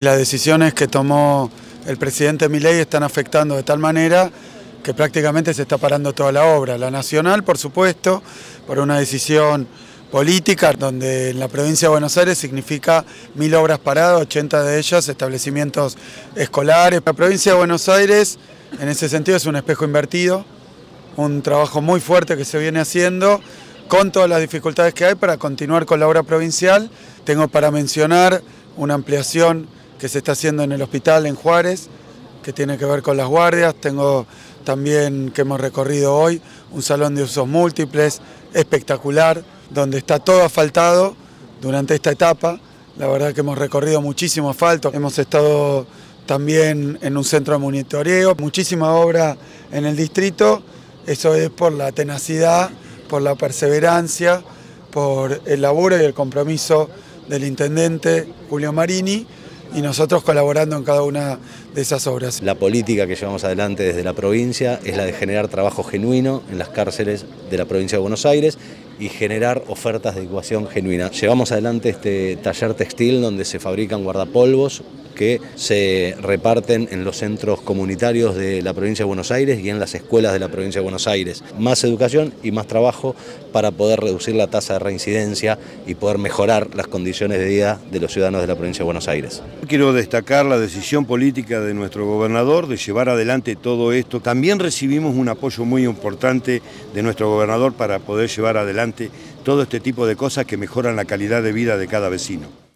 Las decisiones que tomó el presidente Milei están afectando de tal manera que prácticamente se está parando toda la obra. La nacional, por supuesto, por una decisión política, donde en la provincia de Buenos Aires significa mil obras paradas, 80 de ellas establecimientos escolares. La provincia de Buenos Aires, en ese sentido, es un espejo invertido, un trabajo muy fuerte que se viene haciendo, con todas las dificultades que hay para continuar con la obra provincial. Tengo para mencionar una ampliación que se está haciendo en el hospital en Juárez, que tiene que ver con las guardias. Tengo también que hemos recorrido hoy un salón de usos múltiples espectacular, donde está todo asfaltado durante esta etapa. La verdad que hemos recorrido muchísimo asfalto. Hemos estado también en un centro de monitoreo, muchísima obra en el distrito. Eso es por la tenacidad, por la perseverancia, por el laburo y el compromiso del intendente Julio Marini y nosotros colaborando en cada una de esas obras. La política que llevamos adelante desde la provincia es la de generar trabajo genuino en las cárceles de la provincia de Buenos Aires y generar ofertas de educación genuina. Llevamos adelante este taller textil donde se fabrican guardapolvos que se reparten en los centros comunitarios de la provincia de Buenos Aires y en las escuelas de la provincia de Buenos Aires. Más educación y más trabajo para poder reducir la tasa de reincidencia y poder mejorar las condiciones de vida de los ciudadanos de la provincia de Buenos Aires. Quiero destacar la decisión política de nuestro gobernador de llevar adelante todo esto. También recibimos un apoyo muy importante de nuestro gobernador para poder llevar adelante todo este tipo de cosas que mejoran la calidad de vida de cada vecino.